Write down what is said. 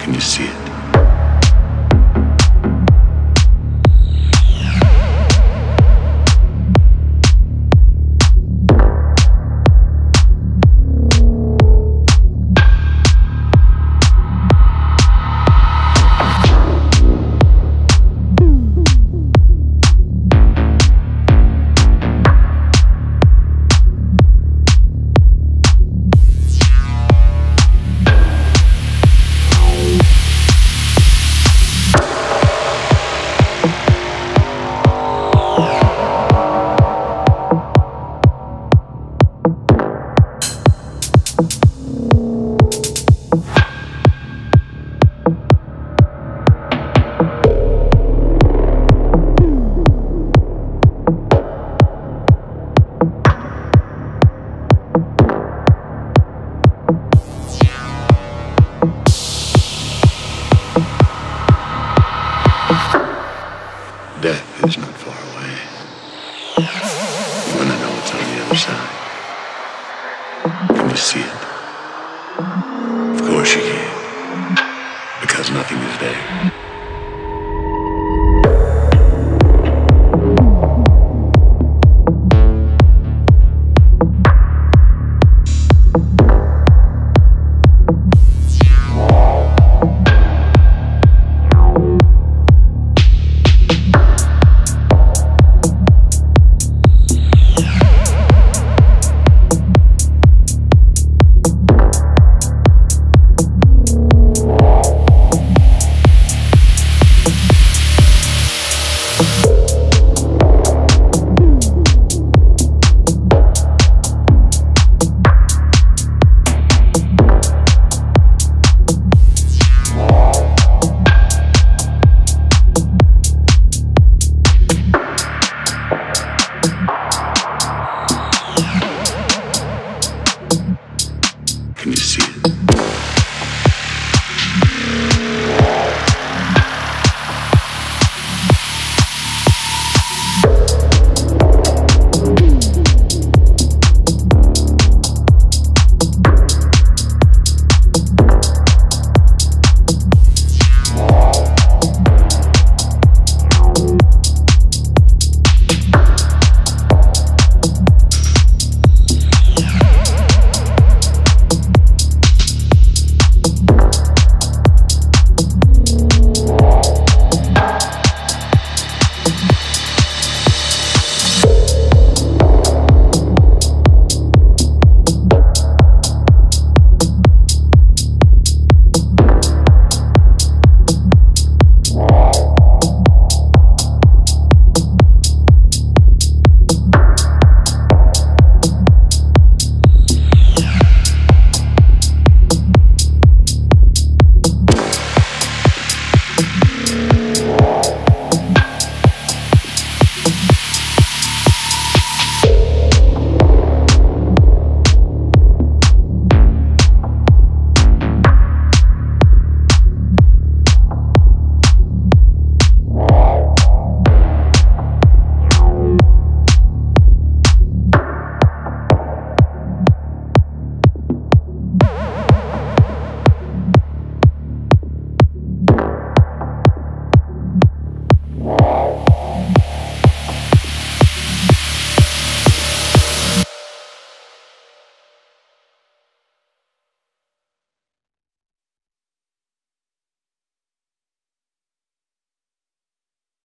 Can you see it? It's not far away. When I know it's on the other side. Can you see it? Of course you can. Because nothing is there.